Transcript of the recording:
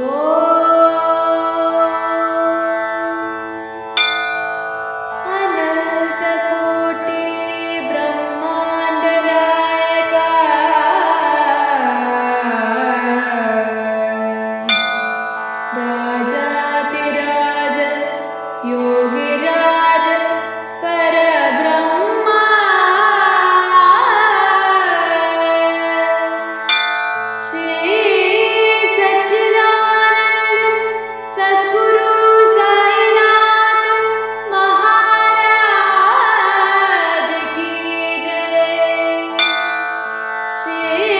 오. Yeah.